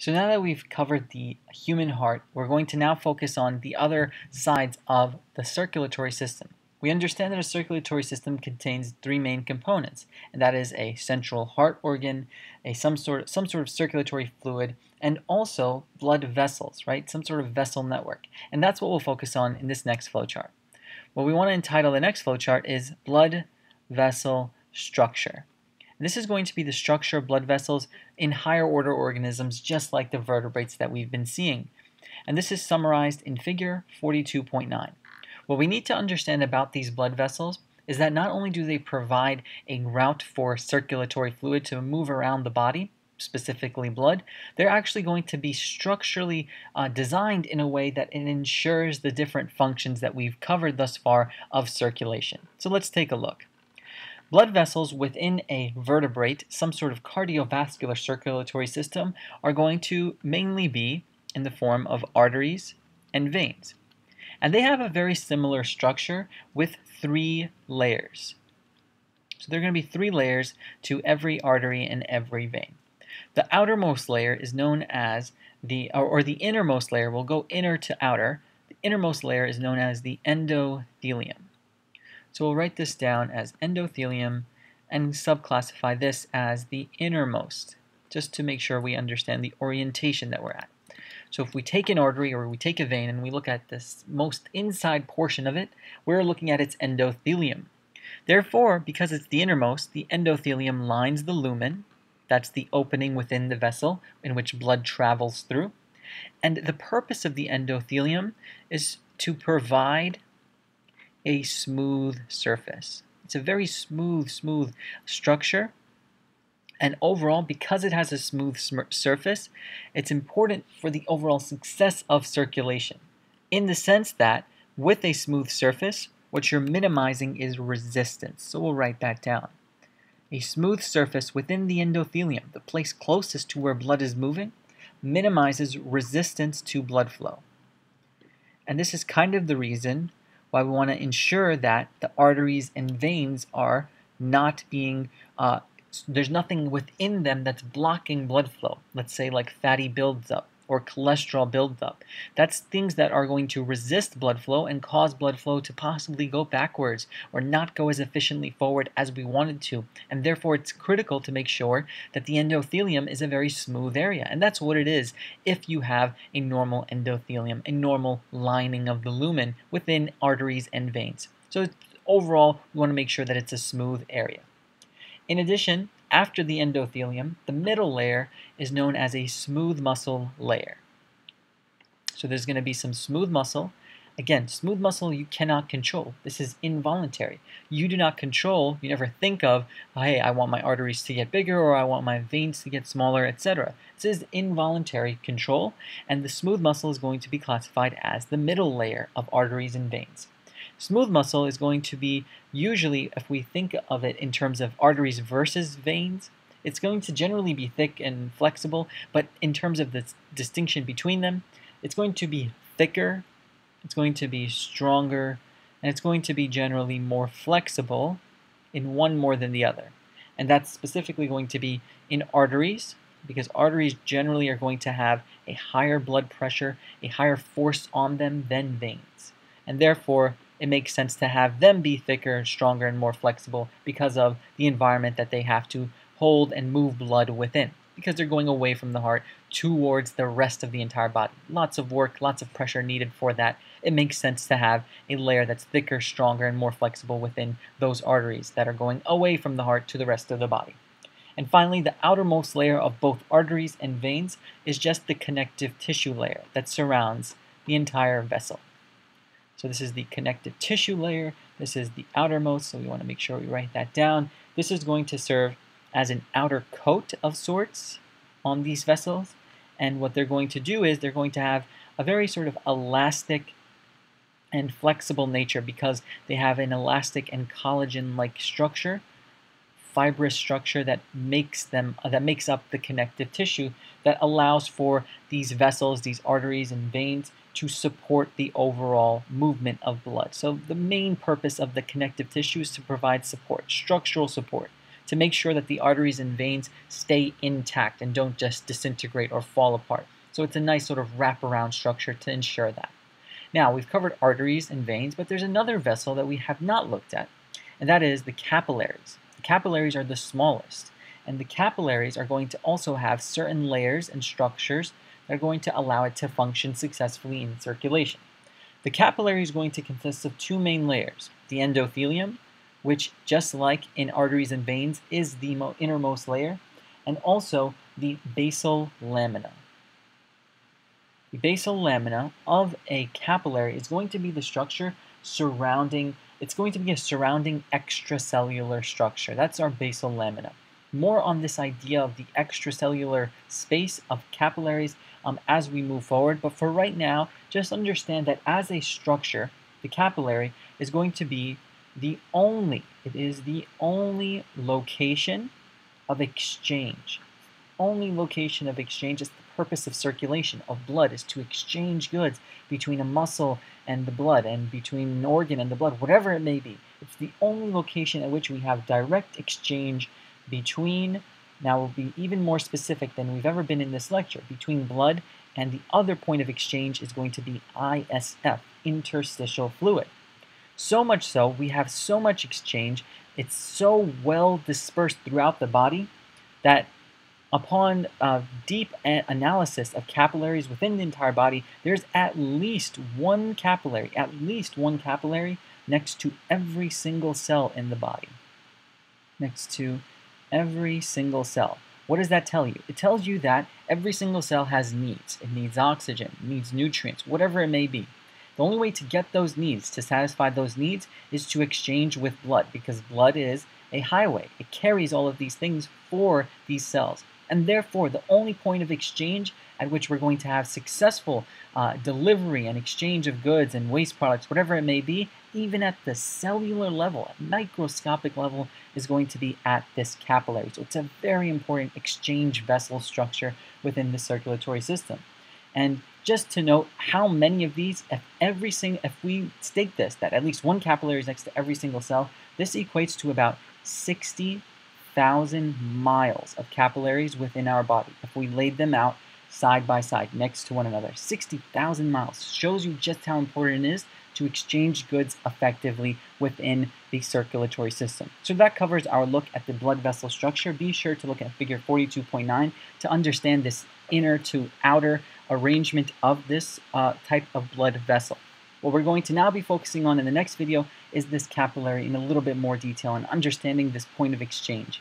So now that we've covered the human heart, we're going to now focus on the other sides of the circulatory system. We understand that a circulatory system contains three main components, and that is a central heart organ, a some sort of, some sort of circulatory fluid, and also blood vessels, right? Some sort of vessel network. And that's what we'll focus on in this next flowchart. What we want to entitle the next flowchart is blood vessel structure. This is going to be the structure of blood vessels in higher order organisms just like the vertebrates that we've been seeing. And this is summarized in figure 42.9. What we need to understand about these blood vessels is that not only do they provide a route for circulatory fluid to move around the body, specifically blood, they're actually going to be structurally uh, designed in a way that it ensures the different functions that we've covered thus far of circulation. So let's take a look. Blood vessels within a vertebrate, some sort of cardiovascular circulatory system, are going to mainly be in the form of arteries and veins. And they have a very similar structure with three layers. So there are going to be three layers to every artery and every vein. The outermost layer is known as the, or, or the innermost layer, will go inner to outer. The innermost layer is known as the endothelium. So we'll write this down as endothelium and subclassify this as the innermost, just to make sure we understand the orientation that we're at. So if we take an artery or we take a vein and we look at this most inside portion of it, we're looking at its endothelium. Therefore, because it's the innermost, the endothelium lines the lumen, that's the opening within the vessel in which blood travels through. And the purpose of the endothelium is to provide a smooth surface. It's a very smooth, smooth structure. And overall, because it has a smooth surface, it's important for the overall success of circulation. In the sense that with a smooth surface, what you're minimizing is resistance. So we'll write that down. A smooth surface within the endothelium, the place closest to where blood is moving, minimizes resistance to blood flow. And this is kind of the reason why we want to ensure that the arteries and veins are not being, uh, there's nothing within them that's blocking blood flow. Let's say like fatty buildup or cholesterol buildup. That's things that are going to resist blood flow and cause blood flow to possibly go backwards or not go as efficiently forward as we wanted to. And therefore, it's critical to make sure that the endothelium is a very smooth area. And that's what it is if you have a normal endothelium, a normal lining of the lumen within arteries and veins. So overall, we want to make sure that it's a smooth area. In addition, after the endothelium, the middle layer is known as a smooth muscle layer. So there's going to be some smooth muscle. Again, smooth muscle you cannot control. This is involuntary. You do not control, you never think of, oh, hey, I want my arteries to get bigger or I want my veins to get smaller, etc. This is involuntary control, and the smooth muscle is going to be classified as the middle layer of arteries and veins. Smooth muscle is going to be usually, if we think of it in terms of arteries versus veins, it's going to generally be thick and flexible, but in terms of the distinction between them, it's going to be thicker, it's going to be stronger, and it's going to be generally more flexible in one more than the other. And that's specifically going to be in arteries, because arteries generally are going to have a higher blood pressure, a higher force on them than veins. And therefore, it makes sense to have them be thicker, stronger, and more flexible because of the environment that they have to hold and move blood within because they're going away from the heart towards the rest of the entire body. Lots of work, lots of pressure needed for that. It makes sense to have a layer that's thicker, stronger, and more flexible within those arteries that are going away from the heart to the rest of the body. And finally, the outermost layer of both arteries and veins is just the connective tissue layer that surrounds the entire vessel. So this is the connective tissue layer. This is the outermost, so we want to make sure we write that down. This is going to serve as an outer coat of sorts on these vessels. And what they're going to do is they're going to have a very sort of elastic and flexible nature because they have an elastic and collagen-like structure, fibrous structure that makes them that makes up the connective tissue that allows for these vessels, these arteries and veins to support the overall movement of blood. So the main purpose of the connective tissue is to provide support, structural support, to make sure that the arteries and veins stay intact and don't just disintegrate or fall apart. So it's a nice sort of wraparound structure to ensure that. Now, we've covered arteries and veins, but there's another vessel that we have not looked at, and that is the capillaries. The capillaries are the smallest, and the capillaries are going to also have certain layers and structures that are going to allow it to function successfully in circulation. The capillary is going to consist of two main layers, the endothelium, which just like in arteries and veins is the innermost layer, and also the basal lamina. The basal lamina of a capillary is going to be the structure surrounding, it's going to be a surrounding extracellular structure. That's our basal lamina. More on this idea of the extracellular space of capillaries um, as we move forward, but for right now, just understand that as a structure, the capillary is going to be the only, it is the only location of exchange. Only location of exchange is the purpose of circulation of blood is to exchange goods between a muscle and the blood and between an organ and the blood, whatever it may be. It's the only location at which we have direct exchange between, now we'll be even more specific than we've ever been in this lecture, between blood and the other point of exchange is going to be ISF, interstitial fluid. So much so, we have so much exchange, it's so well dispersed throughout the body that upon uh, deep analysis of capillaries within the entire body, there's at least one capillary, at least one capillary next to every single cell in the body. Next to every single cell. What does that tell you? It tells you that every single cell has needs. It needs oxygen, it needs nutrients, whatever it may be. The only way to get those needs, to satisfy those needs, is to exchange with blood because blood is a highway. It carries all of these things for these cells. And therefore, the only point of exchange at which we're going to have successful uh, delivery and exchange of goods and waste products, whatever it may be, even at the cellular level, at microscopic level, is going to be at this capillary. So it's a very important exchange vessel structure within the circulatory system. And just to note how many of these, if every single, if we state this, that at least one capillary is next to every single cell, this equates to about 60,000 miles of capillaries within our body. If we laid them out side by side next to one another, 60,000 miles shows you just how important it is to exchange goods effectively within the circulatory system. So that covers our look at the blood vessel structure. Be sure to look at figure 42.9 to understand this inner to outer arrangement of this uh, type of blood vessel. What we're going to now be focusing on in the next video is this capillary in a little bit more detail and understanding this point of exchange.